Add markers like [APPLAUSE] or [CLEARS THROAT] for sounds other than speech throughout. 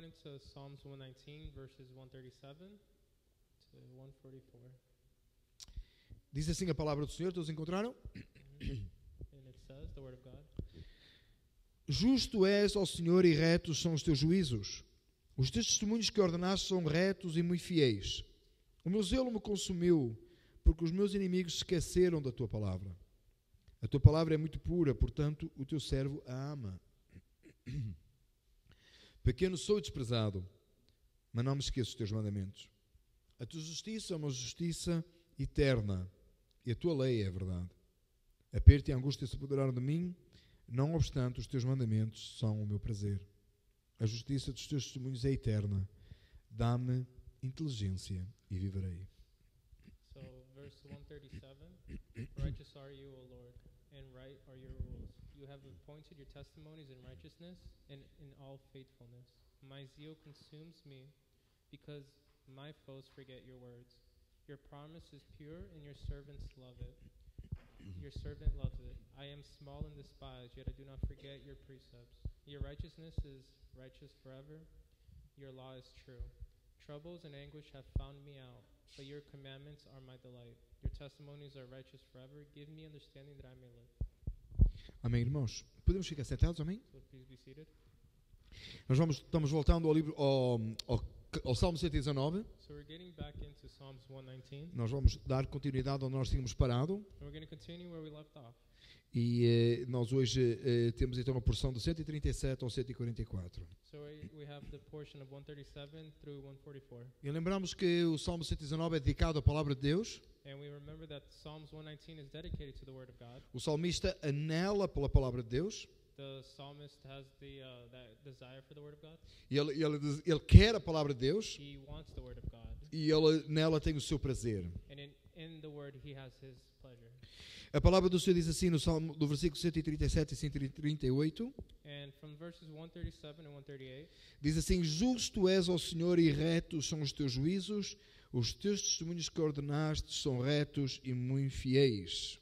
going into Psalms 119, verses 137 to 144. Diz assim a palavra do Senhor, todos encontraram? [CLEARS THROAT] And it says, the Word of God. Justo és, ó Senhor, e retos são os teus juízos. Os teus testemunhos que ordenaste são retos e muito fiéis. O meu zelo me consumiu, porque os meus inimigos esqueceram da tua palavra. A tua palavra é muito pura, portanto, o teu servo a ama. [CLEARS THROAT] Pequeno sou desprezado, mas não me esqueço dos teus mandamentos. A tua justiça é uma justiça eterna, e a tua lei é a verdade. Aperto e angústia se apoderaram de mim, não obstante, os teus mandamentos são o meu prazer. A justiça dos teus testemunhos é eterna. Dá-me inteligência e viverei. So, verse 137 Righteous are you, O Lord, and right are your. You have appointed your testimonies in righteousness and in all faithfulness. My zeal consumes me because my foes forget your words. Your promise is pure, and your servants love it. Your servant loves it. I am small and despised, yet I do not forget your precepts. Your righteousness is righteous forever. Your law is true. Troubles and anguish have found me out, but your commandments are my delight. Your testimonies are righteous forever. Give me understanding that I may live. Amém, irmãos? Podemos ficar sentados, amém? Nós vamos, estamos voltando ao livro, ao, ao, ao Salmo 119. So we're getting back into Psalms 119, Nós vamos dar continuidade onde nós tínhamos parado. E eh, nós hoje eh, temos então a porção do 137 ao 144. So we, we have the portion of 137 through 144. E lembramos que o Salmo 119 é dedicado à palavra de Deus. And we remember that Psalms 119 is dedicated to the Word of God. O salmista anela pela palavra de Deus. The psalmist has the uh, that desire for the Word of God. E ele, ele, ele quer a palavra de Deus. He wants the Word of God, E ele, nela tem o seu prazer. and in, in the Word he has his pleasure. A palavra do Senhor diz assim no Salmo do versículo 137 e 138. And from verses 137 and 138, Diz assim: Justo és, ó Senhor, e retos são os teus juízos, os teus testemunhos que ordenaste são retos e muito fiéis.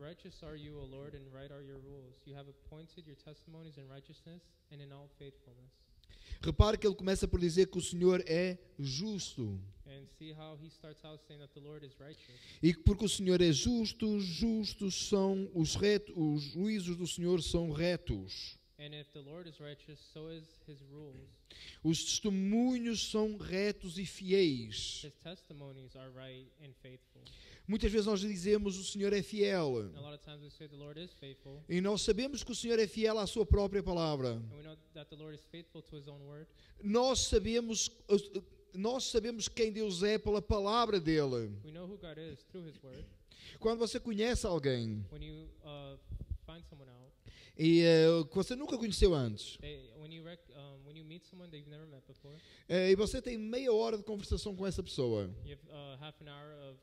Righteous are you, O Lord, and right are your rules. You have appointed your testimonies in righteousness and in all faithfulness. Repare que ele começa por dizer que o Senhor é justo. And see how he starts out saying that the Lord is righteous. E que porque o Senhor é justo, justos são os retos, os juízos do Senhor são retos. And if the Lord is righteous, so is his rules. Os testemunhos são retos e fiéis. Muitas vezes nós dizemos o Senhor é fiel. And a lot of times we say the Lord is faithful, E nós sabemos que o Senhor é fiel à sua própria palavra. and we know that the Lord is faithful to his own word. Nós sabemos nós sabemos quem Deus é pela palavra dele. We know who God is through his word. Quando você conhece alguém When you uh, find someone out, e eh, que você nunca conheceu antes, they, rec- um, before, eh, e você tem meia hora de conversação com essa pessoa, you have uh,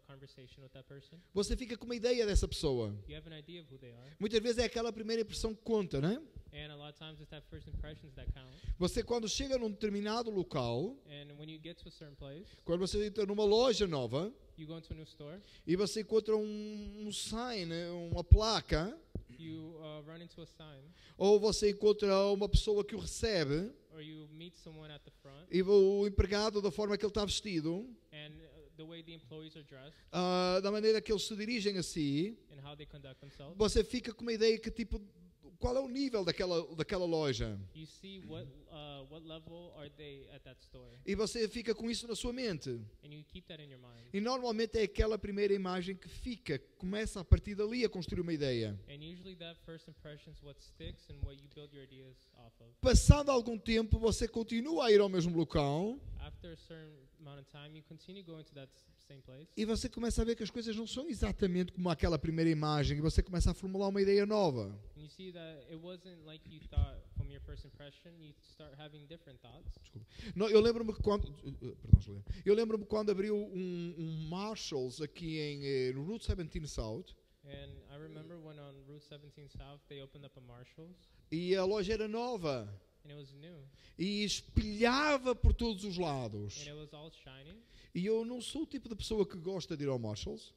você fica com uma ideia dessa pessoa. You have an idea of who they are, Muitas vezes é aquela primeira impressão que conta, né? and a lot of times it's that first impressions that count. Você quando chega num determinado local, And when you get to a certain place, quando você entra numa loja nova store, e você encontra um, um sign, né, uma placa, you uh, run into a sign, ou você encontra uma pessoa que o recebe or you meet someone at the front, e o empregado da forma que ele está vestido, and uh, the way the employees are dressed ah, da maneira que eles se dirigem a si, and how they conduct themselves, você fica com uma ideia que tipo qual é o nível daquela daquela loja? you see what uh, what level are they at that store, e você fica com isso na sua mente. And you keep that in your mind. e normalmente é aquela primeira imagem que fica começa a partir dali a construir uma ideia. And usually that first impression is what sticks and what you build your ideas off of. passado algum tempo você continua a ir ao mesmo local. After a certain amount of time, you continue going to that s- same place, e você começa a ver que as coisas não são exatamente como aquela primeira imagem e você começa a formular uma ideia nova. Like Não, eu lembro-me quando uh, uh, perdão, Juliana. eu lembro-me quando abriu um, um Marshalls aqui em eh, no Route 17 South And I remember when on Route 17 South they opened up a Marshalls, e a loja era nova and it was new, e espelhava por todos os lados. and it was all shiny. E eu não sou o tipo de pessoa que gosta de ir ao Marshalls.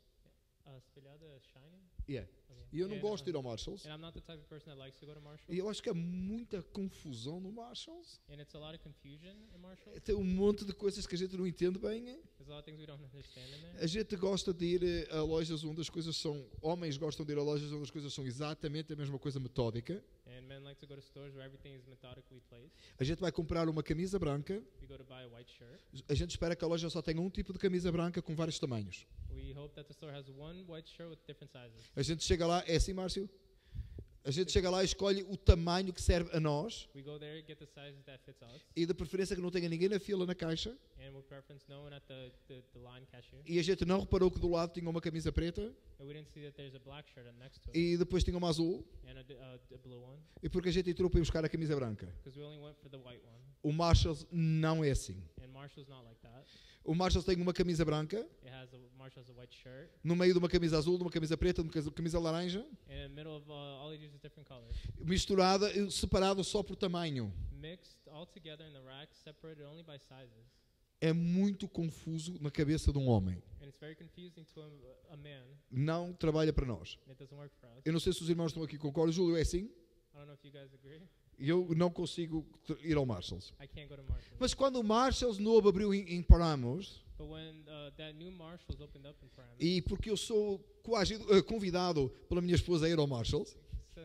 Uh, espelhada shiny. Yeah. E eu não And, gosto de ir ao Marshalls. And I'm not the type of person that likes to go to Marshalls. E eu acho que há muita confusão no Marshalls. And it's a lot of confusion in Marshalls. Tem um monte de coisas que a gente não entende bem. There's a lot of things we don't understand in there. A gente gosta de ir eh, a lojas onde as coisas são. Homens gostam de ir a lojas onde as coisas são exatamente a mesma coisa metódica. And men like to go to stores where everything is methodically placed. A gente vai comprar uma camisa branca. We go to buy a white shirt. A gente espera que a loja só tenha um tipo de camisa branca com vários tamanhos. We hope that the store has one white shirt with different sizes. A gente chega lá, é assim, Márcio? A gente chega lá e escolhe o tamanho que serve a nós We go there, get the sizes that fits us, e de preferência que não tenha ninguém na fila na caixa. no one at the, the, the. E a gente não reparou que do lado tinha uma camisa preta e depois tinha uma azul. and a, a a blue one E porque a gente entrou para ir buscar a camisa branca. O Marshalls não é assim. And Marshall's not like that. O Marshalls tem uma camisa branca, It has a Marshall's a white shirt, no meio de uma camisa azul, de uma camisa preta, de uma camisa- laranja, and in the middle of uh, misturada, e separado só por tamanho. mixed all together in the rack, separated only by sizes. É muito confuso na cabeça de um homem. A, a. Não trabalha para nós. Eu não sei se os irmãos estão aqui concordam. Júlio, é assim? I don't know if you guys agree. Eu não consigo ir ao Marshalls. I can't go to Marshall's. Mas quando o Marshalls novo abriu em, em when uh, that new Marshalls opened up in Paramus, e porque eu sou coagido, eh, convidado pela minha esposa a ir ao Marshalls,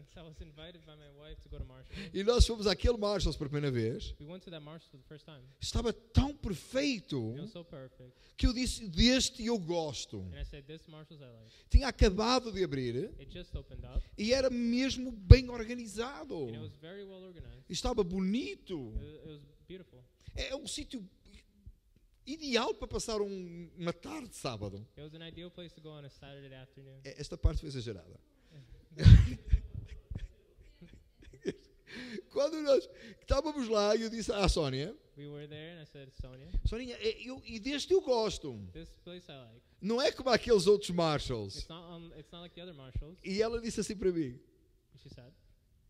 since I was invited by my wife to go to Marshall's, e nós fomos àquele Marshalls pela primeira vez, we went to that Marshalls for the first time. estava tão perfeito It was so perfect. que eu disse: Deste eu gosto. And I said, this Marshalls I like. Tinha acabado de abrir It just opened up, e era mesmo bem organizado. and it was very well organized. Estava bonito. It, was- it was beautiful. É um sítio ideal para passar um- uma tarde de sábado. É, Esta parte foi exagerada. [LAUGHS] Quando nós estávamos lá, eu disse à Sónia: We were there, and I said, Sonia, Soninha, é, eu, e deste eu gosto. this place I like. Não é como aqueles outros Marshalls. It's not, um, it's not like the other Marshalls. E ela disse assim para mim: she said,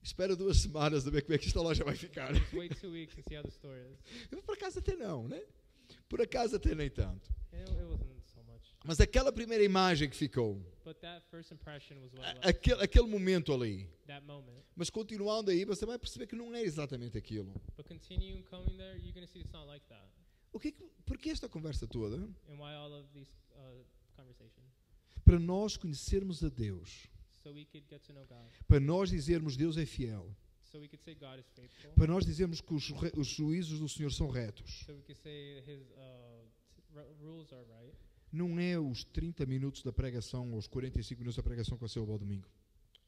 Espera duas semanas a ver como é que esta loja vai ficar. just wait two weeks and see how the store is. [LAUGHS] Por acaso até não, né? Por acaso até nem tanto. It, it. Mas aquela primeira imagem que ficou, aquele, aquele momento ali. Moment. Mas continuando aí, você vai perceber que não é exatamente aquilo. There, like. O que, por que esta conversa toda? These uh? Para nós conhecermos a Deus. So. Para nós dizermos Deus é fiel. So. Para nós dizermos que os, os juízos do Senhor são retos. So we could say His uh, rules are right. Não é os 30 minutos da pregação ou os 45 minutos da pregação que vai ser ao domingo.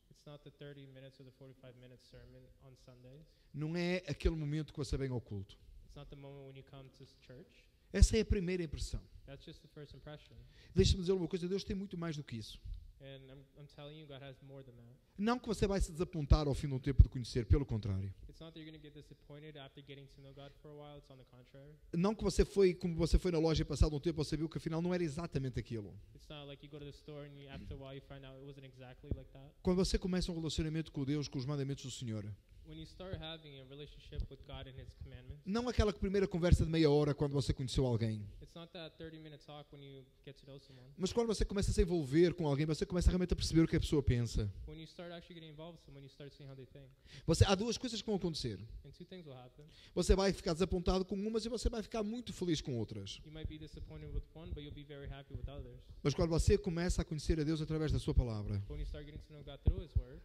It's not the 30 minutes or the 45 minute sermon on Sundays. Não é aquele momento que você vem ao culto. It's not the moment when you come to church. Essa é a primeira impressão. That's just the first impression. Deixa-me dizer uma coisa: Deus tem muito mais do que isso. And I'm, I'm telling you, God has more than that. Não que você vai se desapontar ao fim de um tempo de conhecer, pelo contrário. It's not that you're going to get disappointed after getting to know God for a while. It's on the contrary. Não que você foi, como você foi na loja passado um tempo, você viu que afinal não era exatamente aquilo. It's not like you go to the store and you, after a while you find out it wasn't exactly like that. Quando você começa um relacionamento com Deus, com os mandamentos do Senhor, When you start having a relationship with God and His commandments, não aquela primeira conversa de meia hora quando você conheceu alguém, it's not that 30 minute talk when you get to know someone. mas quando você começa a se envolver com alguém, você começa realmente a perceber o que a pessoa pensa. When you start actually getting involved with someone, you start seeing how they think. Você, há duas coisas que vão acontecer. And two things will happen. Você vai ficar desapontado com umas e você vai ficar muito feliz com outras. You might be disappointed with one, but you'll be very happy with others. Mas quando você começa a conhecer a Deus através da sua palavra,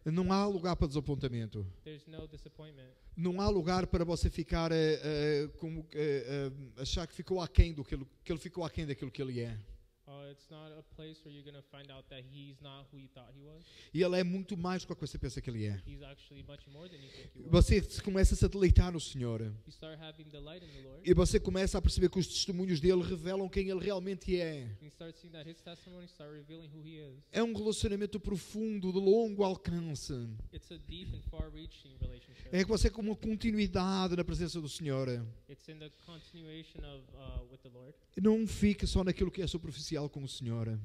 não há lugar para desapontamento. Não há lugar para você ficar eh, eh, como eh, achar que ficou aquém do que ele ficou aquém daquilo que ele é. Uh, it's not a place where you're going to find out that He's not who you thought He was. E ele é muito mais do que você pensa que ele é. He's actually much more than you think He was. Você começa a se deleitar no Senhor. You start having delight in the Lord. E você começa a perceber que os testemunhos dele revelam quem ele realmente é. You start seeing that His testimony start revealing who He is. É um relacionamento profundo, de longo alcance. It's a deep and far-reaching relationship. É que você com uma continuidade na presença do Senhor. It's in the continuation of uh, with the Lord. Não fique só naquilo que é superficial com o Senhor.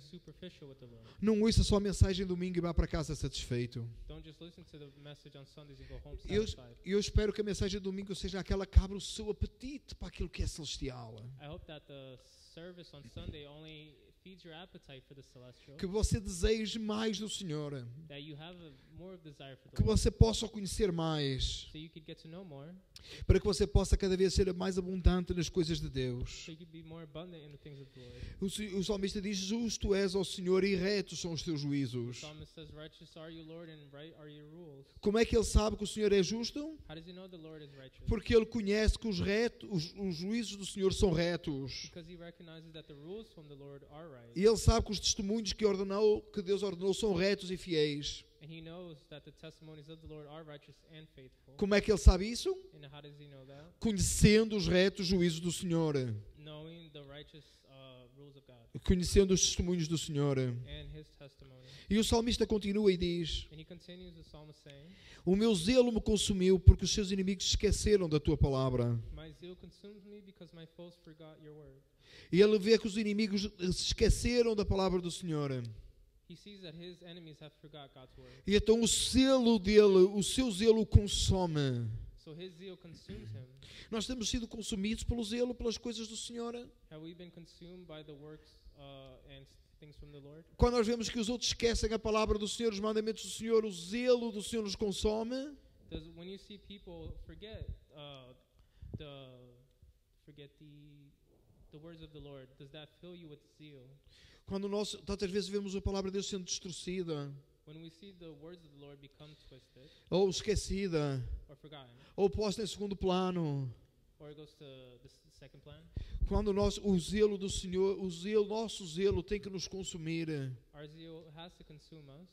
Superficial. Não ouça só a mensagem domingo e vá para casa satisfeito. Don't just listen to the message on Sundays and go home Eu, eu espero que a mensagem domingo seja aquela que abra o seu apetite para aquilo que é celestial. I hope that the service on Sunday only feeds your appetite for the celestial, que você deseje mais do Senhor, that you have a, more of desire for the que você possa o conhecer mais, so you could get to know more, para que você possa cada vez ser mais abundante nas coisas de Deus. so you could be more abundant in the things of the Lord. O, o salmista diz: Justo és, ó Senhor, e retos são os teus juízos. Psalmist says, Righteous are you, Lord, and right are your rules. Como é que ele sabe que o Senhor é justo? How does he know the Lord is righteous? Porque ele conhece que os, retos, os, os juízos do Senhor são retos. Because he recognizes that the rules from the Lord are. E ele sabe que os testemunhos que, ordenou, que Deus ordenou são retos e fiéis. Como é que ele sabe isso? Conhecendo os retos juízos do Senhor. Conhecendo os testemunhos do Senhor. E o salmista continua e diz: O meu zelo me consumiu porque os seus inimigos esqueceram da tua palavra. E ele vê que os inimigos se esqueceram da palavra do Senhor. He sees that his enemies have forgot God's word. E então o selo dele, o seu zelo consome. So his zeal consumes him. Nós temos sido consumidos pelo zelo pelas coisas do Senhor. Have we been consumed by the works uh, and things from the Lord? Quando nós vemos que os outros esquecem a palavra do Senhor, os mandamentos do Senhor, o zelo do Senhor nos consome. Does when you see people forget uh, the forget the the words of the Lord, does that fill you with zeal? Quando nós tantas vezes vemos a palavra de Deus sendo distorcida, When we see the words of the Lord become twisted ou esquecida, or forgotten, ou posta em segundo plano, or it goes to the s- second plan, quando nós, o zelo do Senhor, o zelo, nosso zelo tem que nos consumir.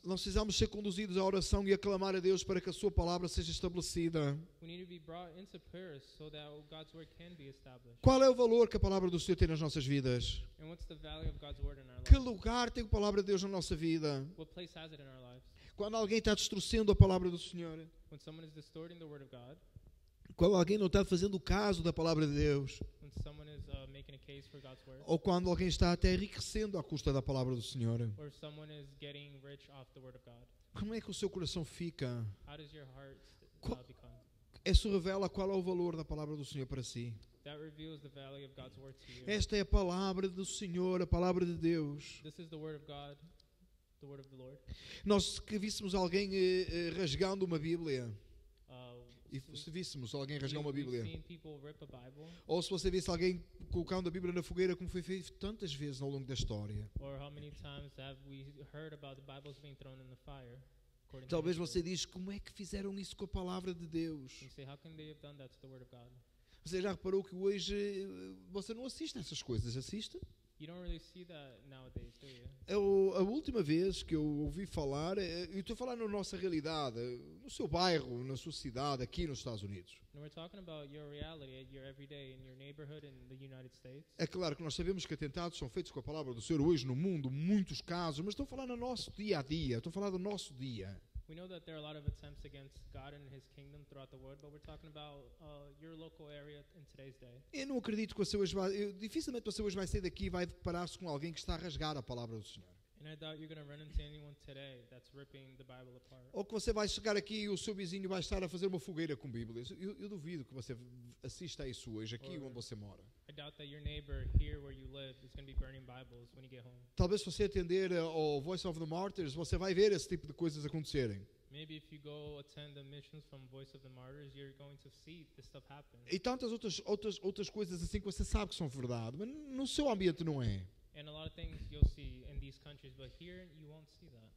Nós precisamos ser conduzidos à oração e a clamar a Deus para que a sua palavra seja estabelecida. We need to be brought into prayer so that God's word can be established. Qual é o valor que a palavra do Senhor tem nas nossas vidas? And what's the value of God's word in our Que lives? lugar tem a palavra de Deus na nossa vida? What place has it in our lives? Quando alguém está distorcendo a palavra do Senhor, quando alguém não está fazendo caso da palavra de Deus, when someone is uh, making a case for God's word, ou quando alguém está até enriquecendo à custa da palavra do Senhor, or someone is getting rich off the word of God, como é que o seu coração fica? how does your heart uh, Qual-? Isso revela qual é o valor da palavra do Senhor para si. That reveals the value of God's word to you. Esta é a palavra do Senhor, a palavra de Deus. This is the word of God, the word of the Lord. Nós que víssemos alguém eh, eh, rasgando uma Bíblia, Uh, e se víssemos alguém rasgar uma Bíblia, ou se você visse alguém colocando a Bíblia na fogueira, como foi feito tantas vezes ao longo da história, or how many times have we heard about the Bibles being thrown in the fire? according to talvez você diz como é que fizeram isso com a palavra de Deus. Você já reparou que hoje eh, você não assiste a essas coisas, assiste? You don't really see that nowadays, do you? Eu, a última vez que eu ouvi falar, eu estou a falar na nossa realidade, no seu bairro, na sua cidade, aqui nos Estados Unidos. And we're talking about your reality, your everyday in your neighborhood in the United States. É claro que nós sabemos que atentados são feitos com a palavra do Senhor hoje no mundo, muitos casos, mas estou a falar no nosso dia a dia, estou a falar do nosso dia. We know that there are a lot of attempts against God and His kingdom throughout the world, but we're talking about uh, your local area in today's day. Eu não acredito que você hoje vai, eu, dificilmente você hoje vai sair daqui e vai deparar-se com alguém que está a rasgar a palavra do Senhor. And I doubt you're going to run into anyone today that's ripping the Bible apart. Ou que você vai chegar aqui e o seu vizinho vai estar a fazer uma fogueira com Bíblias. Eu, eu duvido que você assista a isso hoje, aqui Or- onde você mora. Talvez se você atender ao Voice of the Martyrs, você vai ver esse tipo de coisas acontecerem. Maybe if you go attend the missions from Voice of the Martyrs, you're going to see this stuff happen. E tantas outras, outras, outras coisas assim que você sabe que são verdade, mas no seu ambiente não é. And a lot of things you'll see in these countries, but here you won't see that.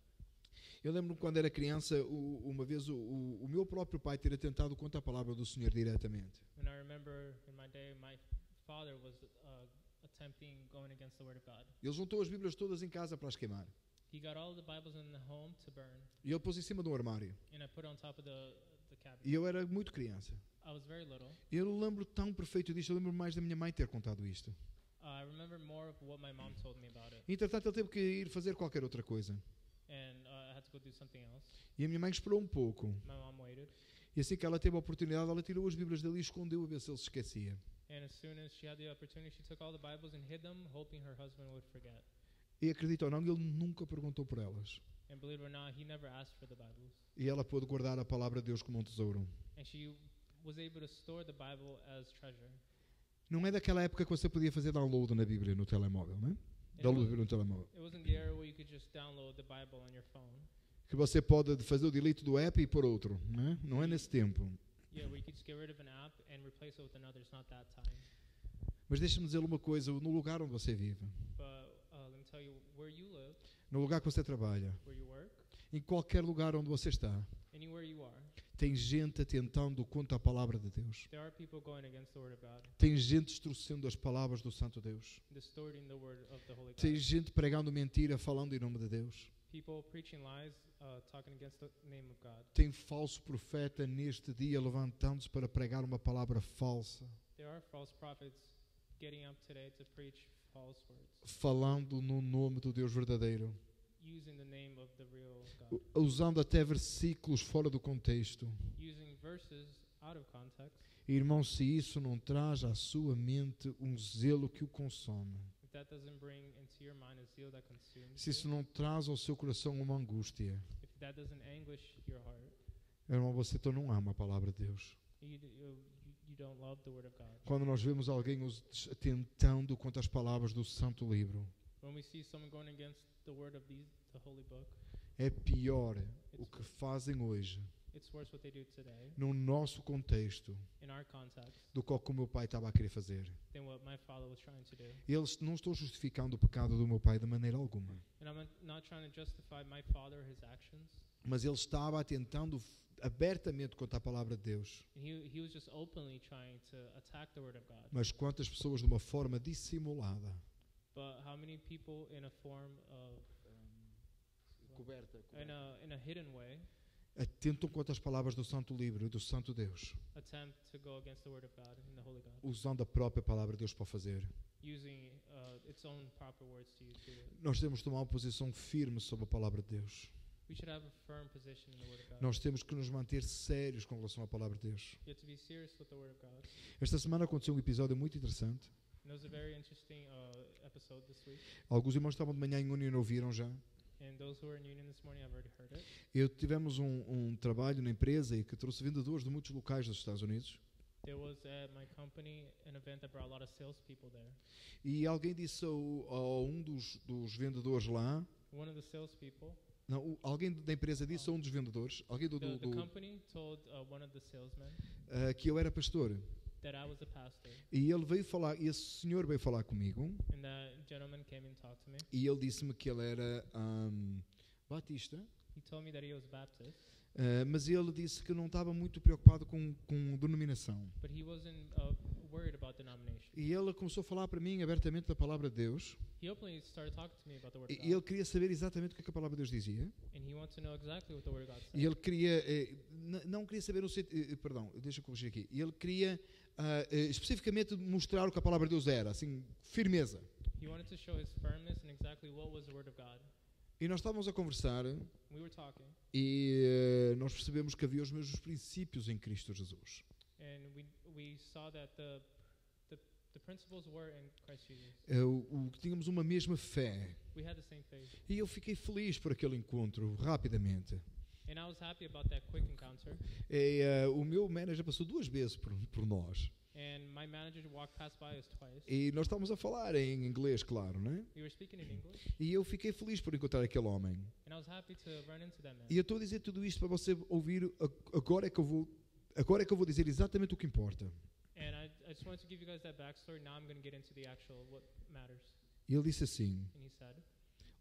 Eu lembro-me quando era criança, o- uma vez o, o, meu próprio pai ter atentado contra a palavra do Senhor diretamente. And I remember in my day, my father was uh, attempting going against the Word of God. Ele juntou as Bíblias todas em casa para as queimar. He got all the Bibles in the home to burn, E ele pôs em cima de um armário. and I put on top of the, the cabinet. E eu era muito criança. I was very little. Eu lembro tão perfeito disto, eu lembro mais da minha mãe ter contado isto. I remember more of what my mom told me about it, Entretanto, ele teve que ir fazer qualquer outra coisa. and uh, I had to go do something else. E a minha mãe esperou um pouco. My mom waited, E assim que ela teve a oportunidade, ela tirou as Bíblias dali e escondeu a ver se ele se esquecia. and as soon as she had the opportunity, she took all the Bibles and hid them, hoping her husband would forget. E acredita ou não, ele nunca perguntou por elas. And believe it or not, he never asked for the Bibles, E ela pôde guardar a palavra de Deus como um tesouro. and she was able to store the Bible as treasure. Não é daquela época que você podia fazer download na Bíblia no telemóvel, não é? Luz was, no telemóvel. it wasn't the era where you could just download the Bible on your phone. Que você pode fazer o delete do app e por outro. Não é, não é nesse tempo. Yeah, where you could just get rid of an app and replace it with another. It's not that time. Mas deixa-me dizer uma coisa: no lugar onde você vive, But uh, you, where you live, no lugar que você trabalha, where you work, em qualquer lugar onde você está, anywhere you are, tem gente atentando contra a palavra de Deus. Tem gente distorcendo as palavras do Santo Deus. Tem gente pregando mentira, falando em nome de Deus. Lies, uh. Tem falso profeta neste dia levantando-se para pregar uma palavra falsa, falando no nome do Deus verdadeiro, using the name of the real God, usando até versículos fora do contexto. using verses out of context. Irmão, se isso não traz à sua mente um zelo que o consome, se isso não traz ao seu coração uma angústia, if that doesn't anguish your heart, irmão, você então não ama a palavra de Deus. you, d- you, you don't love the Word of God. Quando nós vemos alguém os atentando contra as palavras do Santo Livro, When we see someone going against the Word of these, the Holy Book, é pior o que fazem hoje, it's worse what they do today no nosso contexto, in our context do que o meu pai estava a querer fazer. than what my father was trying to do. Eles não estão justificando o pecado do meu pai de maneira alguma, And I'm not- not trying to justify my father or his actions. mas ele estava atentando f- abertamente contra a palavra de Deus. And he, he was just openly trying to attack the Word of God. Mas quantas pessoas de uma forma dissimulada, But how many people in a form of, coberta, in a, in a hidden way, atentam contra as palavras do Santo Livro e do Santo Deus, attempt to go against the Word of God and the Holy God, usando a própria palavra de Deus para fazer. using uh, its own proper words to use to do it. Nós temos de tomar uma posição firme sobre a palavra de Deus. We should have a firm position in the Word of God. Nós temos que nos manter sérios com relação à palavra de Deus. You have to be serious with the Word of God. Esta semana aconteceu um episódio muito interessante. Uh. Alguns irmãos estavam de manhã em União e ouviram já. And those who were in union this morning have already heard it. Eu tivemos um, um trabalho na empresa e que trouxe vendedores de muitos locais dos Estados Unidos. There was at my company an event that brought a lot of salespeople there. E alguém disse ao, a um dos, dos vendedores lá, One of the salespeople, não, alguém da empresa disse a um dos vendedores, alguém do, do, do, told uh, ah, que eu era pastor. That I was a pastor. E ele veio falar, e esse senhor veio falar comigo And that gentleman came and talked to me. e ele disse-me que ele era ahm, batista, He told me that he was Baptist, ah, mas ele disse que não estava muito preocupado com, com denominação. but he wasn't uh. E ele começou a falar para mim abertamente da palavra de Deus. He openly started talking to me about the Word E ele queria saber exatamente o que, é que a palavra de Deus dizia. And he wanted to know exactly E ele queria, eh, não queria saber o sentido, perdão, deixa eu corrigir aqui. Ele queria eh, especificamente mostrar o que a palavra de Deus era, assim, firmeza. Exactly what was the Word of God. E nós estávamos a conversar We were talking, e eh, nós percebemos que havia os mesmos princípios em Cristo Jesus. And we we saw that the the, the principles were in Christ Jesus. O, tínhamos uma mesma fé. We had the same faith, E eu fiquei feliz por aquele encontro, rapidamente. and I was happy about that quick encounter. E, eh, o meu manager passou duas vezes por, por nós. And my manager walked past by us twice. E nós estávamos a falar em inglês, claro, né? We were speaking in English, E eu fiquei feliz por encontrar aquele homem. and I was happy to run into that man. E eu estou a dizer tudo isto para você ouvir. Agora é que eu vou, agora é que eu vou dizer exatamente o que importa. And I, I just wanted to give you guys that backstory. Now I'm going to get into the actual what matters. E ele disse assim: And he said,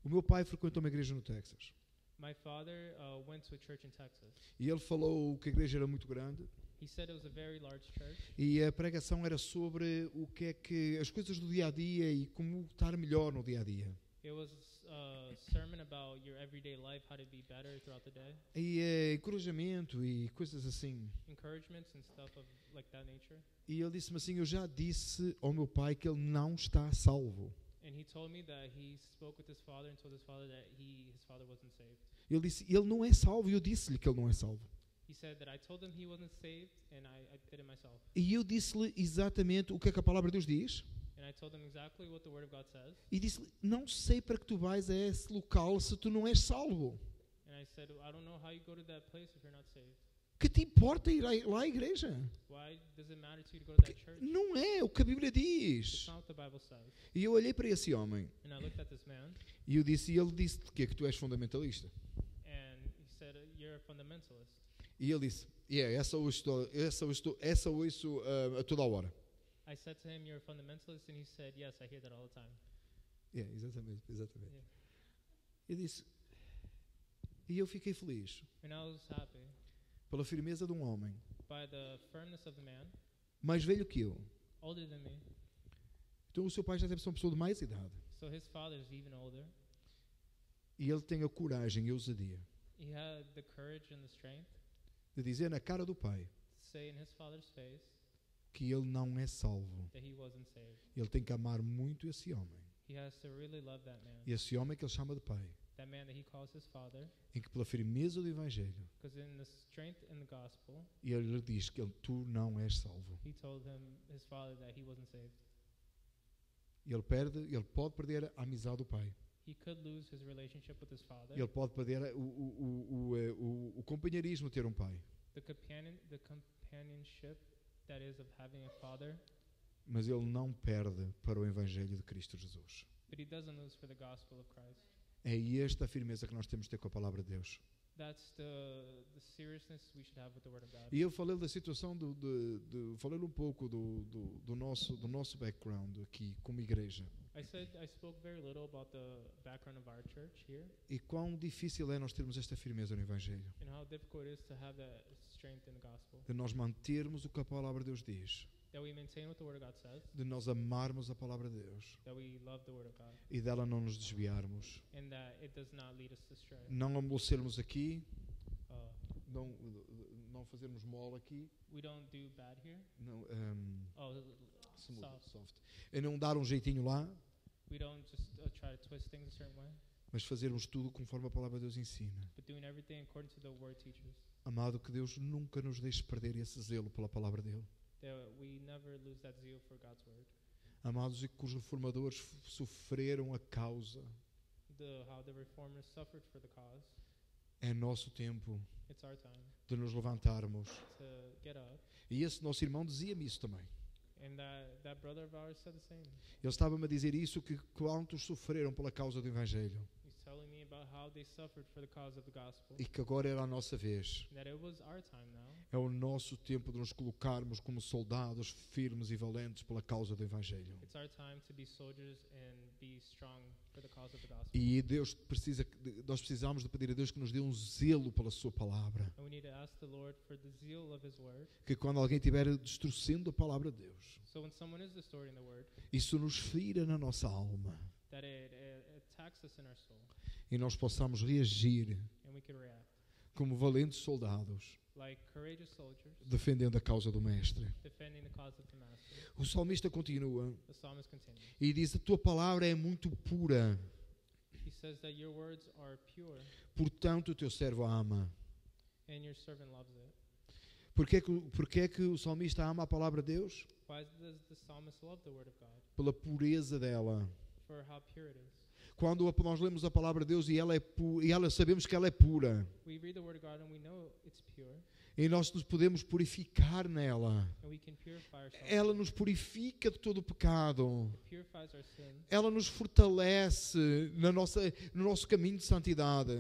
O meu pai frequentou uma igreja no Texas. My father uh, went to a church in Texas. E ele falou que a igreja era muito grande He said it was a very large church, e a pregação era sobre o que é que as coisas do dia a dia e como estar melhor no dia a dia. It was a sermon about your everyday life, how to be better throughout the day, E eh, encorajamento e coisas assim. encouragements and stuff of like that nature. E ele disse-me assim: Eu já disse ao meu pai que ele não está salvo. And he told me that he spoke with his father and told his father that he his father wasn't saved. Ele disse: Ele não é salvo. E eu disse-lhe que ele não é salvo. He said that I told him he wasn't saved, and I, I did it myself. E eu disse-lhe exatamente o que é que a palavra de Deus diz. And I told him exactly what the Word of God says. E disse-lhe: Não sei para que tu vais a esse local se tu não és salvo. And I said, I don't know how you go to that place if you're not saved. Que te importa ir lá à igreja? Why does it matter to you to go to that church? Não é o que a Bíblia diz. E eu olhei para esse homem And I looked at this man, e eu disse, e ele disse que é que tu és fundamentalista. and he said, "Uh, "You're a fundamentalist." E ele disse, yeah, essa ouço, essa ouço, essa ouço ah, a toda a hora. I said to him, "You're a fundamentalist," and he said, "Yes, I hear that all the time." Yeah, exatamente, exatamente. Yeah. Eu disse, e eu fiquei feliz And I was happy pela firmeza de um homem by the firmness of the man, mais velho que eu. older than me. Então o seu pai já deve ser uma pessoa de mais idade. So his father's even older. E ele tem a coragem e a ousadia He had the courage and the strength de dizer na cara do pai to say in his father's face que ele não é salvo. Ele tem que amar muito esse homem. Really E esse homem que ele chama de pai, that man that he calls his father, em que pela firmeza do evangelho, because in the strength in the gospel, ele lhe diz que ele, tu não és salvo. he told him his father that he wasn't saved. E ele perde, ele pode perder a amizade do pai. He could lose his relationship with his father, Ele pode perder o, o, o, o, eh, o, o companheirismo de ter um pai. the companion, the companionship that is of having a father, Mas ele não perde para o evangelho de Cristo Jesus. but he doesn't lose for the gospel of Christ. É esta a firmeza que nós temos de ter com a palavra de Deus. That's the the seriousness we should have with the Word of God. E eu falei da situação do, de, de- falei um pouco do, do, do nosso do nosso background aqui como igreja I said I spoke very little about the background of our church here e quão difícil é nós termos esta firmeza no evangelho, and how difficult it is to have that strength in the gospel. de nós mantermos o que a palavra de Deus diz, That we maintain what the Word of God says, de nós amarmos a palavra de Deus that we love the Word of God, e dela não nos desviarmos, and that it does not lead us astray. não amolecermos aqui, Uh, não não fazermos mole aqui, we don't do bad here. não ehm, Oh, soft. soft, e não dar um jeitinho lá, We don't just uh, try to twist things a certain way, mas fazermos tudo conforme a palavra de Deus ensina. Amado, que Deus nunca nos deixe perder esse zelo pela palavra dele. That we never lose that zeal for God's Word. Amados, e que os reformadores sofreram a causa. The how the reformers suffered for the cause. É nosso tempo It's our time de nos levantarmos. to get up. E esse nosso irmão dizia-me isso também. And that, that brother of ours said the same. Ele estava-me a dizer isso, que quantos sofreram pela causa do Evangelho. He's telling me about how they suffered for the cause of the gospel. E que agora era a nossa vez. And that it was our time now. É o nosso tempo de nos colocarmos como soldados firmes e valentes pela causa do Evangelho. It's our time to be soldiers and be strong for the cause of the gospel. E Deus precisa, nós precisamos de pedir a Deus que nos dê um zelo pela sua palavra. And we need to ask the Lord for the zeal of His word. Que quando alguém estiver distorcendo a palavra de Deus, So when someone is distorting the word, isso nos fira na nossa alma. that it, it E nós possamos reagir como valentes soldados, defendendo a causa do Mestre. O salmista continua e diz: A tua palavra é muito pura, portanto o teu servo a ama. Porquê é que, porquê é que o salmista ama a palavra de Deus? Pela pureza dela. Quando nós lemos a palavra de Deus e ela, é pu e ela sabemos que ela é pura, e nós nos podemos purificar nela. Ela nos purifica de todo o pecado. Ela nos fortalece na nossa, no nosso caminho de santidade.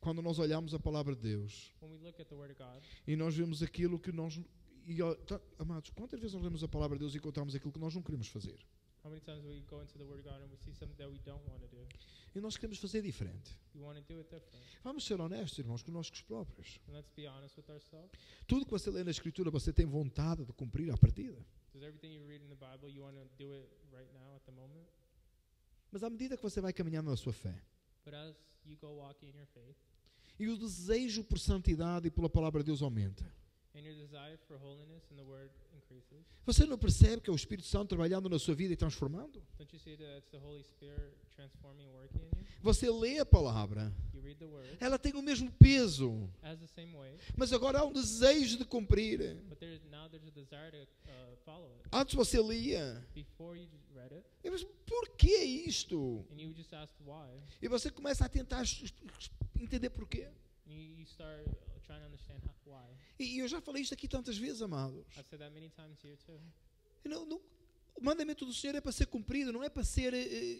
Quando nós olhamos a palavra de Deus e nós vemos aquilo que nós. E, tá- amados, quantas vezes nós lemos a palavra de Deus e encontramos aquilo que nós não queremos fazer? How many times we go into the Word of God and we see something that we don't want to do? E nós queremos fazer diferente. We want to do it different. Vamos ser honestos, irmãos, conosco próprios. And let's be honest with ourselves. Tudo que você lê na Escritura, você tem vontade de cumprir à partida. Does everything you read in the Bible, you want to do it right now at the moment? Mas à medida que você vai caminhando na sua fé, But as you go walking in your faith e o desejo por santidade e pela palavra de Deus aumenta, and your desire for holiness in the Word increases, você não percebe que é o Espírito Santo trabalhando na sua vida e transformando? don't you see that it's the Holy Spirit transforming and working in you? Você lê a palavra, You read the Word, ela tem o mesmo peso, mas agora há um desejo de cumprir. but there's now there's a desire to uh, follow it. Antes você lia, e você, por que isto? and you just asked why, E você começa a tentar entender por quê. And you, you start uh, trying to understand how, why. E eu já falei isto aqui tantas vezes, amados. I've said that many times here too. Não- não- o mandamento do Senhor é para ser cumprido, não é para ser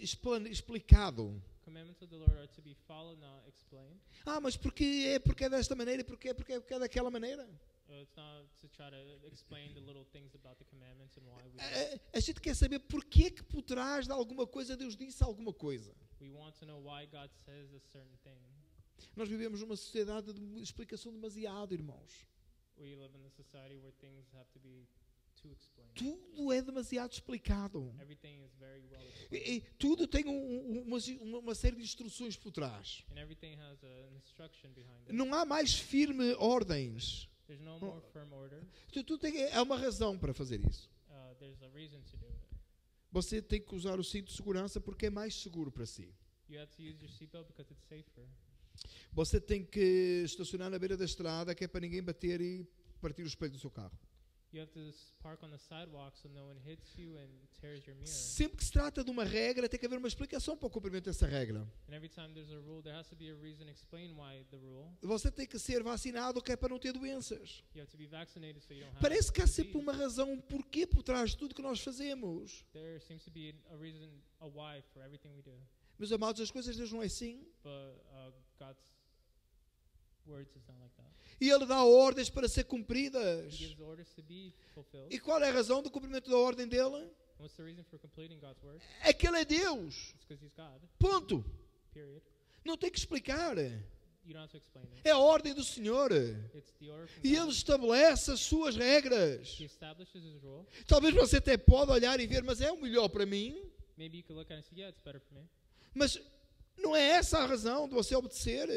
explan- explicado. Commandments of the Lord are to be followed, not explained. Ah, mas porque é porque é desta maneira, porque é porque é, porque é daquela maneira. Uh, it's not to try to explain the little things about the commandments and why we do. it. A, a gente quer saber porquê é que por trás de alguma coisa Deus disse alguma coisa. We want to know why God says a certain thing. Nós vivemos numa sociedade de explicação demasiado, irmãos. We live in a society where things have to be too explained. Tudo é demasiado explicado. Well E, e tudo tem um- um- uma, uma- série de instruções por trás. Não há mais firme ordens. Orders. Tu, tu tem, há uma razão para fazer isso. Uh, there's a reason to do it. Você tem que usar o cinto de segurança porque é mais seguro para si. You have to use your seatbelt because it's safer. Você tem que estacionar na beira da estrada que é para ninguém bater e partir o espelho do seu carro. Sempre que se trata de uma regra, tem que haver uma explicação para o cumprimento dessa regra. And every time there's a rule, there has to be a reason to explain why the rule. Você tem que ser vacinado que é para não ter doenças. You have to be vaccinated so you don't have Parece que há sempre uma razão, um porquê por trás de tudo que nós fazemos. Meus amados, as coisas de Deus não é assim. But uh, God's words is not like that. E Ele dá ordens para ser cumpridas. E qual é a razão do cumprimento da ordem dele? And what's the reason for completing God's word? É que Ele é Deus. It's because He's God. Ponto. Period. Não tem que explicar. You don't have to explain it. É a ordem do Senhor. E Ele estabelece as suas regras. He establishes His rule. Talvez você até pode olhar e ver, mas é o melhor para mim. Maybe you could look at it and say, yeah, it's better for me. Mas não é essa a razão de você obedecer.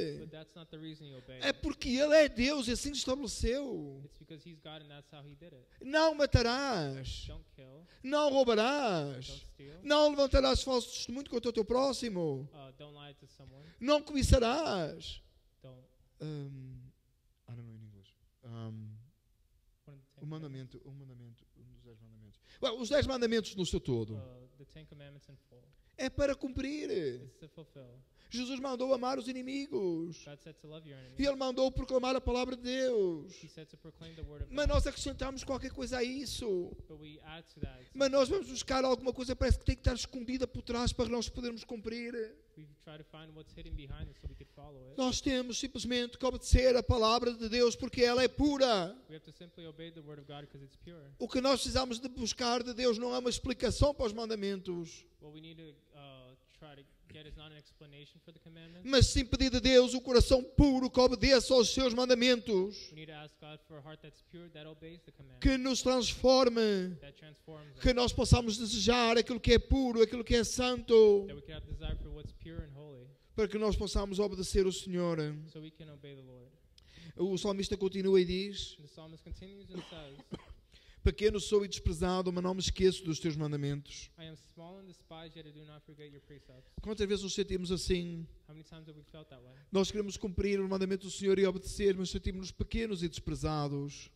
É porque Ele é Deus e assim estabeleceu. It's because He's God and that's how He did it. Não matarás. Não roubarás. Não levantarás falso testemunho contra o teu próximo. Uh, don't lie to someone. Não cobiçarás. Um, I don't know in English. Um, o Ten mandamento, o mandamento, um dos dez mandamentos. Well, os dez mandamentos no seu todo. É para cumprir. Jesus mandou amar os inimigos. E Ele mandou proclamar a palavra de Deus. He said to proclaim the word of Mas nós acrescentamos qualquer coisa a isso. But we add to that. Mas nós vamos buscar alguma coisa parece que tem que estar escondida por trás para nós podermos cumprir. Nós temos simplesmente que obedecer a palavra de Deus porque ela é pura. O que nós precisamos de buscar de Deus não é uma explicação para os mandamentos, What we need to uh, try to mas sim pedir a Deus o coração puro que obedeça aos seus mandamentos, We need to ask God for a heart that's pure, that obeys the commandments, que nos transforme, que nós possamos desejar aquilo que é puro, aquilo que é santo, para que nós possamos obedecer o Senhor. O salmista continua e diz: Pequeno sou e desprezado, mas não me esqueço dos teus mandamentos. Quantas vezes nos sentimos assim? Nós queremos cumprir o mandamento do Senhor e obedecer, mas sentimos-nos pequenos e desprezados.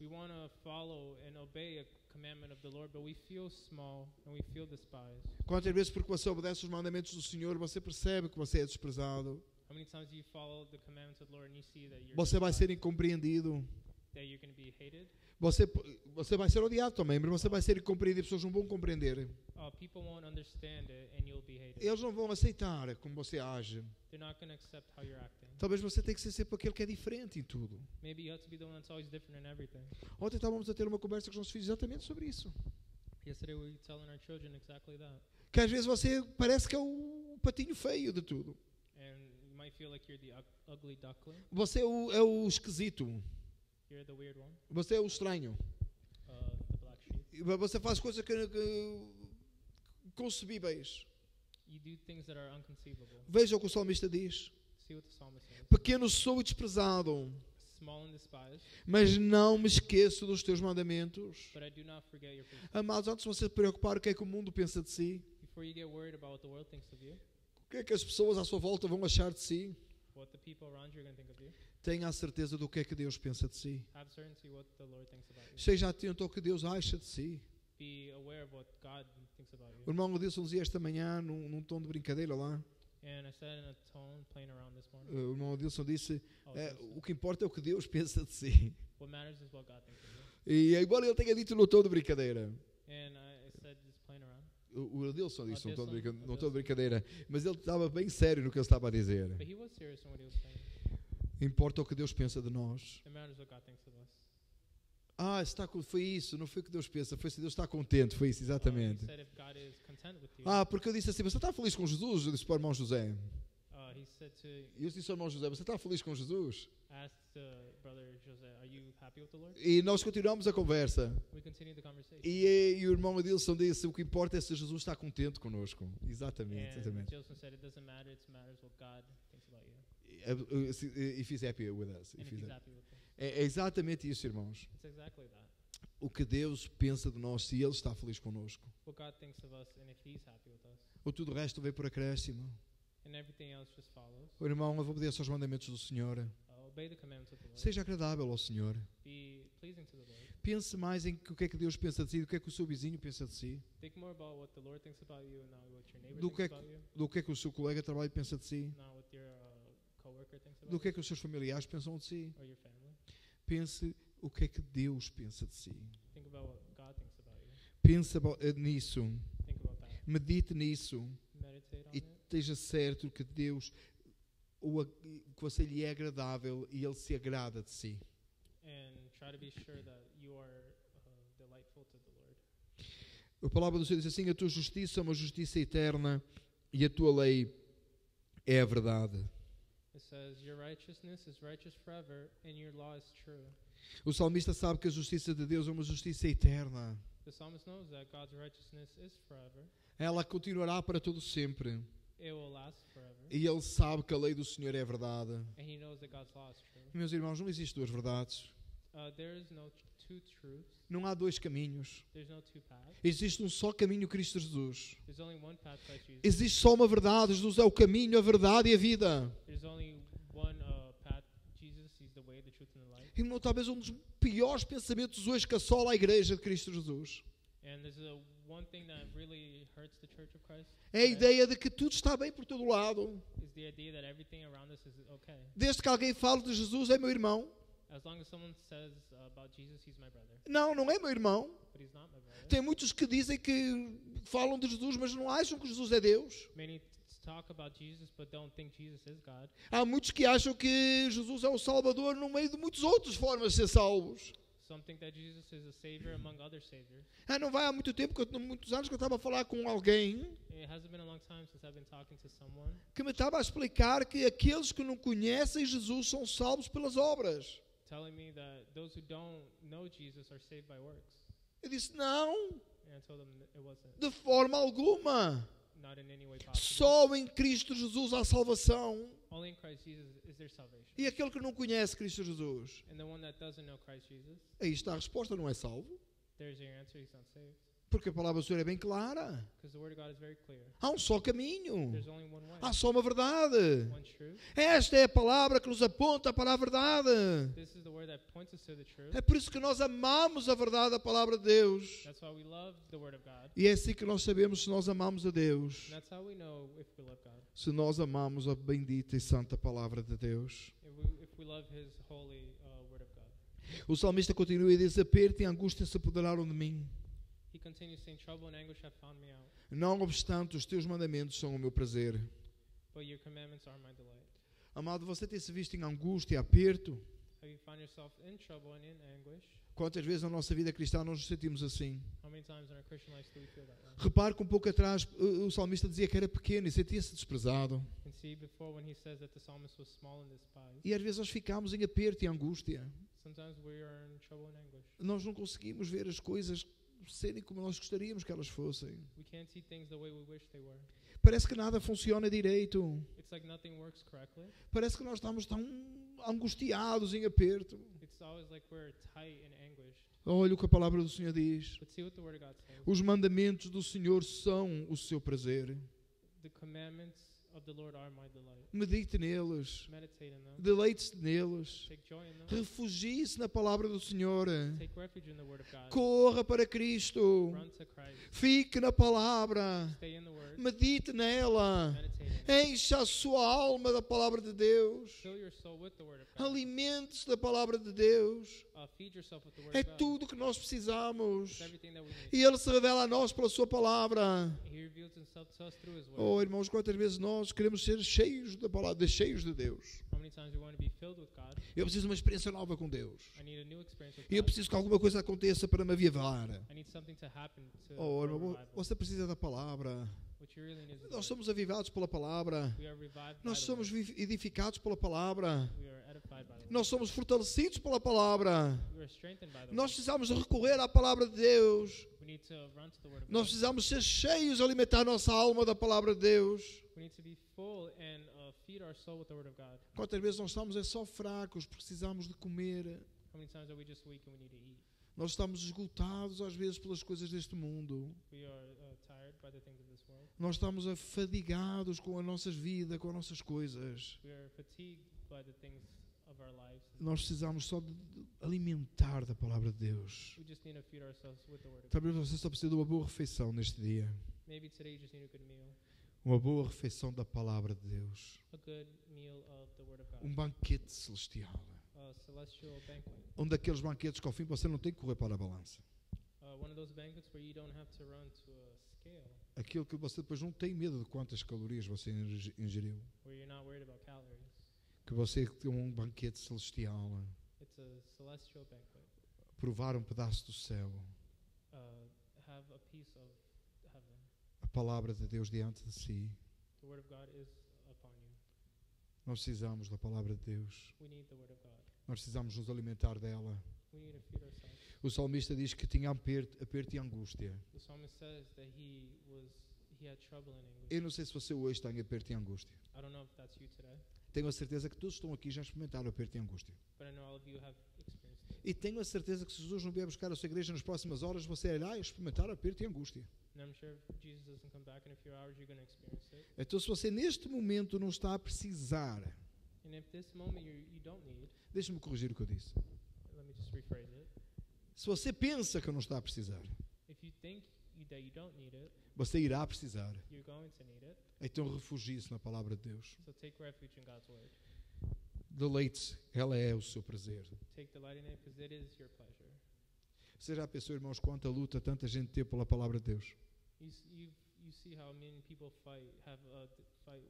Quantas vezes, porque você obedece os mandamentos do Senhor, você percebe que você é desprezado? How many times do you follow the commandments of the Lord and you see that you're Você vai ser incompreendido. Você, você vai ser odiado também, mas você vai ser incompreendido. As pessoas não vão compreender. Hated. Eles não vão aceitar como você age. Talvez você tenha que ser sempre aquele que é diferente em tudo. Maybe you have to be the one that's always different in everything. Ontem estávamos a ter uma conversa com os nossos filhos exatamente sobre isso. Que às vezes você parece que é o patinho feio de tudo. And you might feel like you're the ug- ugly duckling. Você é o, é o esquisito. Você é o estranho. Uh, Você faz coisas que, que, concebíveis. You do things that are unconceivable. Veja o que o salmista diz. See what the psalmist says. Pequeno sou e desprezado, mas não me esqueço dos teus mandamentos. Amados, antes de você se preocupar o que é que o mundo pensa de si, o que é que as pessoas à sua volta vão achar de si, what the people around you are going to think of you, tenha a certeza do que é que Deus pensa de si. have certainty what the Lord thinks about you. Seja atento ao que Deus acha de si. Be aware of what God thinks about O irmão Edilson dizia esta manhã, num, num tom de brincadeira lá, And I said in a tone playing around this morning. Uh, o irmão Adilson disse: Oh, eh, o que importa é o que Deus [LAUGHS] pensa de si. E embora ele tenha dito no tom de brincadeira, And I said just playing around. O Adilson disse no tom de, brincadeira, mas ele estava bem sério no que ele estava a dizer. But he was serious in what he was saying. Importa o que Deus pensa de nós. It matters what God thinks of us. Ah, está, com- foi isso, não foi o que Deus pensa, foi se Deus está contente, foi isso, exatamente. Ah, porque eu disse assim, você está feliz com Jesus? Eu disse para o irmão José. He said to E eu disse ao irmão José, você está feliz com Jesus? ask the brother Jose, "Are you happy with the Lord?" E nós continuamos a conversa. We continued the conversation. E, e o irmão Adilson disse, o que importa é se Jesus está contente conosco. Exatamente. É, é exatamente isso, irmãos. It's exactly that. O que Deus pensa de nós, se Ele está feliz conosco. Ou tudo o resto vem por acréscimo. And everything else just follows. O irmão, eu vou obedecer aos mandamentos do Senhor. Seja agradável ao Senhor. Be pleasing to the Lord. Pense mais em o que é que Deus pensa de si, do que é que o seu vizinho pensa de si, Do que é que- do que é que o seu colega de trabalho pensa de si, not what your uh, do que é que os seus familiares pensam de si. or your family. Pense o que é que Deus pensa de si. Pense nisso. Medite nisso. Meditate on E it. Esteja certo que Deus, o, que você lhe é agradável e Ele se agrada de si. sure are uh. A palavra do Senhor diz assim: a tua justiça é uma justiça eterna e a tua lei é a verdade. It says, Your righteousness is righteous forever, and your law is true. O salmista sabe que a justiça de Deus é uma justiça eterna. The psalmist knows that God's righteousness is forever, Ela continuará para todo sempre. Forever, E ele sabe que a lei do Senhor é verdade. and he knows that God's law is true. Meus irmãos, não existem duas verdades. Uh, Não há dois caminhos. there's no two paths. Existe um só caminho, Cristo Jesus. There's only one path, Christ Jesus. Existe só uma verdade. Jesus é o caminho, a verdade e a vida. One uh. Irmão, talvez um dos piores pensamentos hoje que assola a igreja de Cristo Jesus. Really É a ideia de que tudo está bem por todo lado. okay. Desde que alguém fale de Jesus, é meu irmão. As long as someone says about Jesus, He's my brother, Não, não é meu irmão. but He's not my brother. Tem muitos que dizem que falam de Jesus, mas não acham que Jesus é Deus. Many talk about Jesus, but don't think Jesus is God. Há muitos que acham que Jesus é o Salvador no meio de muitas outras formas de ser salvos. Some think that Jesus is a savior among other saviors. Ah, não vai há muito tempo, que eu, muitos anos que eu estava a falar com alguém It hasn't been a long time since I've been talking to someone que me estava a explicar que aqueles que não conhecem Jesus são salvos pelas obras. telling me that those who don't know Jesus are saved by works. Eu disse: não, And I told them it wasn't, de forma alguma. Not in any way possible. Só em Cristo Jesus há salvação. Only in Christ Jesus is there salvation. E aquele que não conhece Cristo Jesus, And the one that doesn't know Christ Jesus, aí está a resposta: não é salvo. Porque a palavra do Senhor é bem clara. Because the word of God is very clear. Há um só caminho. Há só uma verdade. Esta é a palavra que nos aponta para a verdade. This is the word that points us to the truth. É por isso que nós amamos a verdade, a palavra de Deus. That's why we love the word of God. E é assim que nós sabemos se nós amamos a Deus. Se nós amamos a bendita e santa palavra de Deus. Uh, word of God. O salmista continua e diz: Aperto e angústia se apoderaram de mim. He continues saying, Trouble and anguish have found me out, Não obstante, os teus mandamentos são o meu prazer. but your commandments are my delight. Amado, você tem se visto em angústia, aperto? Have you found yourself in trouble and in anguish? Quantas vezes na nossa vida cristã nós nos sentimos assim? How many times in our Christian lives do we feel that way? Repare que um pouco atrás o o salmista dizia que era pequeno e sentia-se desprezado. And see, before when he says that the psalmist was small and despised, E às vezes nós ficamos em aperto e angústia. sometimes we are in trouble and anguish. Nós não conseguimos ver as coisas serem como nós gostaríamos que elas fossem. We can't see things the way we wish they were. Parece que nada funciona direito. It's like nothing works correctly. Parece que nós estamos tão angustiados em aperto. It's always like we're tight and anguished. Olha o que a palavra do Senhor diz. But see what the Word of God says. Os mandamentos do Senhor são o seu prazer. The commandments of the Lord are my delight. Medite neles. Meditate in them. Deleite-se neles. Refugie-se na palavra do Senhor. Take refuge in the Word of God. Corra para Cristo. Fique na palavra. Stay in the Word. Medite nela. Encha a sua alma da palavra de Deus. Fill your soul with the Word of God. Alimente-se da palavra de Deus. Uh, É tudo que nós precisamos. E Ele se revela a nós pela Sua palavra. Oh, irmãos, quantas vezes nós queremos ser cheios da palavra, cheios de Deus. Eu preciso de uma experiência nova com Deus. E eu preciso que alguma coisa aconteça para me avivar. Oh, irmão, você precisa da palavra. Nós somos avivados pela palavra. Nós somos edificados pela palavra. Nós somos fortalecidos pela palavra. Nós precisamos recorrer à palavra de Deus. Nós precisamos ser cheios, alimentar nossa alma da palavra de Deus. Uh. Quantas vezes nós estamos é só fracos, precisamos de comer. Nós estamos esgotados às vezes pelas coisas deste mundo. Uh. Nós estamos afadigados com as nossas vidas, com as nossas coisas. We are fatigued by the things. Nós precisamos só de alimentar da palavra de Deus. Talvez você só precise de uma boa refeição neste dia. Uma boa refeição da palavra de Deus. Um banquete celestial. Um daqueles banquetes que ao fim você não tem que correr para a balança. Uh, Aquilo que você depois não tem medo de quantas calorias você inge- ingeriu. where you're not worried about calories. Que você tem um banquete celestial. It's a celestial banquet. Provar um pedaço do céu. Uh, have a piece of heaven. A palavra de Deus diante de si. The Word of God is upon you. Nós precisamos da palavra de Deus. We need the Word of God. Nós precisamos nos alimentar dela. We need to feed ourselves. O salmista diz que tinha aperto, aperto e angústia. Eu não sei se você hoje está em aperto e angústia. Tenho a certeza que todos estão aqui já experimentaram aperto e angústia. experienced it. E tenho a certeza que se Jesus não vier buscar a sua igreja nas próximas horas, você irá experimentar aperto e angústia. And I'm sure if Jesus doesn't come back in a few hours, you're going to experience it. Então, se você neste momento não está a precisar, deixe-me corrigir o que eu disse. Se você pensa que não está a precisar, Você irá precisar. you're going to need it. Então, refugie-se na palavra de Deus. So take refuge in God's word. Deleite-se, ela é o seu prazer. Take delight in it because it is your pleasure. Você já pensou, irmãos, quanta luta tanta gente teve pela palavra de Deus? You s- you you see how many people fight have uh, d- fight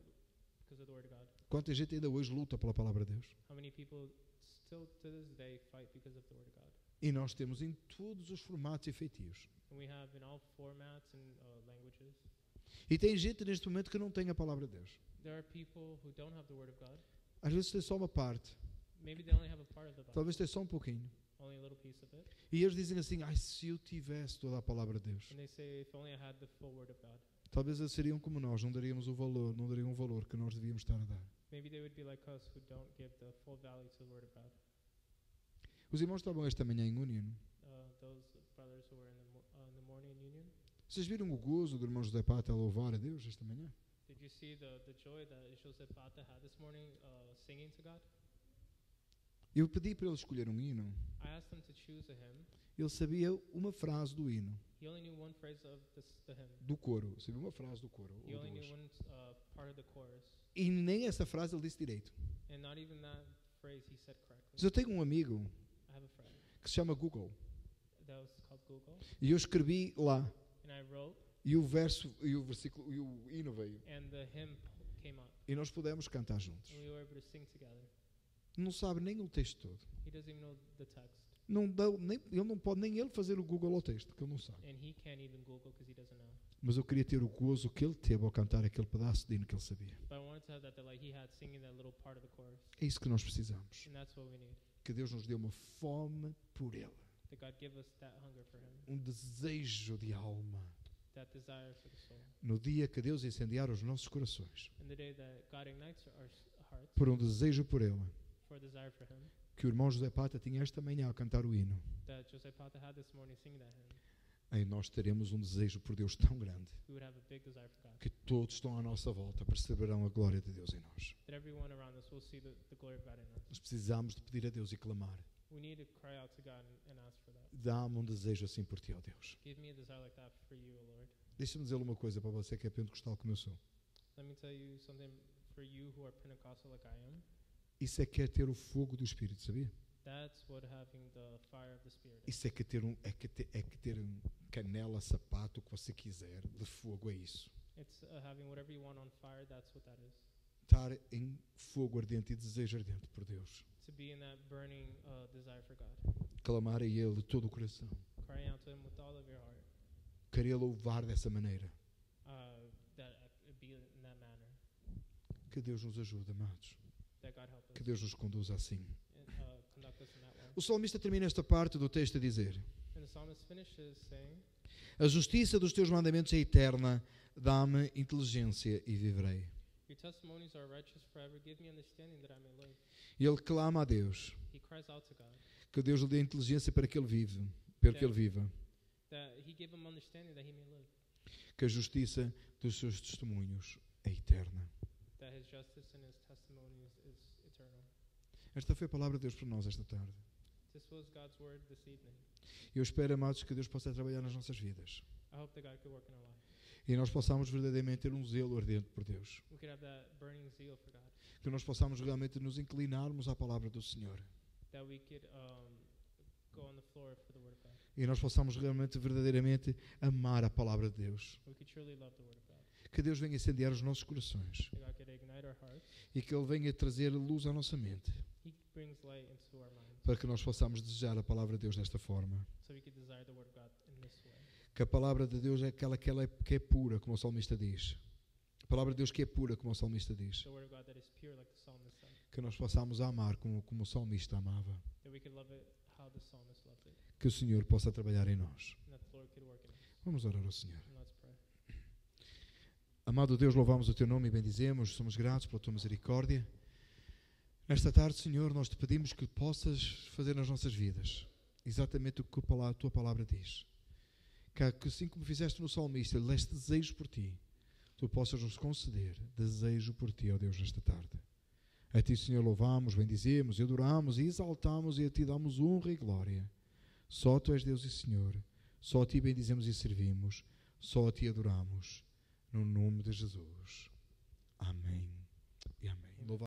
because of the word of God. Quanta gente ainda hoje luta pela palavra de Deus? How many people still to this day fight because of the word of God. E nós temos em todos os formatos e feitios. And we have in all formats and uh, languages. E tem gente neste momento que não tem a palavra de Deus. There are people who don't have the word of God. Às vezes tem só uma parte, Maybe they only have a part of the Bible, talvez tem só um pouquinho. only a little piece of it. E eles dizem assim: ai, se eu tivesse toda a palavra de Deus. Talvez eles seriam como nós, não daríamos o valor, não dariam o valor que nós devíamos estar a dar. Maybe they would be like us who don't give the full value to the word of God. Os irmãos estavam esta manhã em Union. Uh, uh, in the morning in union. Vocês viram o gozo do irmão José Pata a louvar a Deus esta manhã? Did you see the, the joy that Joseph Bata had this morning uh, singing to God? Eu pedi para ele escolher um hino. I asked him to choose a hymn. Ele sabia uma frase do hino, He only knew one phrase of this, the hymn. do coro. Sabia uma frase do coro. He only knew one uh, part of the chorus. E nem essa frase ele disse direito. And not even that phrase he said Mas correctly. eu tenho um amigo I have a friend que se chama Google. that was called Google. E eu escrevi lá. And I wrote, E o verso, e o versículo, e o hino veio. and the hymn p- came up. E nós pudemos cantar juntos. And we were able to sing together. Não sabe nem o texto todo. He doesn't even know the text. Não dá, nem, ele não pode nem ele fazer o Google ao texto, que ele não sabe. And he can't even Google because he doesn't know. Mas eu queria ter o gozo que ele teve ao cantar aquele pedaço de hino que ele sabia. É isso que nós precisamos. Que Deus nos dê uma fome por ele. That God give us that hunger for him, Um desejo de alma. that desire for the soul. No dia que Deus incendiar os nossos corações. Por um desejo por ele. for a desire for him, Que o irmão José Pata tinha esta manhã ao cantar o hino. Aí nós teremos um desejo por Deus tão grande que todos estão à nossa volta perceberão a glória de Deus em nós. Nós precisamos de pedir a Deus e clamar. We need to cry out to God and, and ask for that. Dá-me um desejo assim por ti, ó Deus. Deixa-me dizer uma coisa para você que é pentecostal como eu sou. Isso é que é ter o fogo do Espírito, sabia? That's what having the fire of the Spirit is. Isso é que ter um, é que ter, é que ter um canela, sapato, o que você quiser, de fogo, é isso. It's uh, having whatever you want on fire. That's what that is. Estar em fogo ardente e desejo ardente por Deus. To be in that burning uh, desire for God. Clamar a Ele de todo o coração. Crying out to Him with all of your heart. Querer louvar dessa maneira. Uh, that it be in that manner. Que Deus nos ajude, amados. That God help us. Que Deus nos conduza assim. O salmista termina esta parte do texto a dizer: A justiça dos teus mandamentos é eterna, dá-me inteligência e viverei. Your testimonies are righteous forever. Give me understanding that I may live. E ele clama a Deus He cries out to God que Deus lhe dê inteligência para que ele vive, para que ele viva, que a justiça dos seus testemunhos é eterna. That His justice and His testimonies is eternal. Esta foi a palavra de Deus para nós esta tarde. This was God's word this evening. Eu espero, amados, que Deus possa trabalhar nas nossas vidas I hope that God could work in our life. e nós possamos verdadeiramente ter um zelo ardente por Deus, We could have that burning zeal for God. que nós possamos realmente nos inclinarmos à palavra do Senhor That we could um, go on the floor for the word of God. e nós possamos realmente verdadeiramente amar a palavra de Deus. Que Deus venha incendiar os nossos corações e que Ele venha trazer luz à nossa mente para que nós possamos desejar a palavra de Deus desta forma. Que a palavra de Deus é aquela que, ela é, que é pura, como o salmista diz. A palavra de Deus que é pura, como o salmista diz. Que nós possamos amar como, como o salmista amava. Que o Senhor possa trabalhar em nós. Vamos orar ao Senhor. Amado Deus, louvamos o Teu nome e bendizemos, somos gratos pela Tua misericórdia. Nesta tarde, Senhor, nós te pedimos que possas fazer nas nossas vidas exatamente o que a Tua palavra diz. Que, assim como fizeste no salmista, ele deste desejo por Ti, Tu possas nos conceder desejo por Ti, ó Deus, nesta tarde. A Ti, Senhor, louvamos, bendizemos, e adoramos e exaltamos e a Ti damos honra e glória. Só Tu és Deus e Senhor. Só a Ti bendizemos e servimos. Só a Ti adoramos no nome de Jesus. Amém e amém.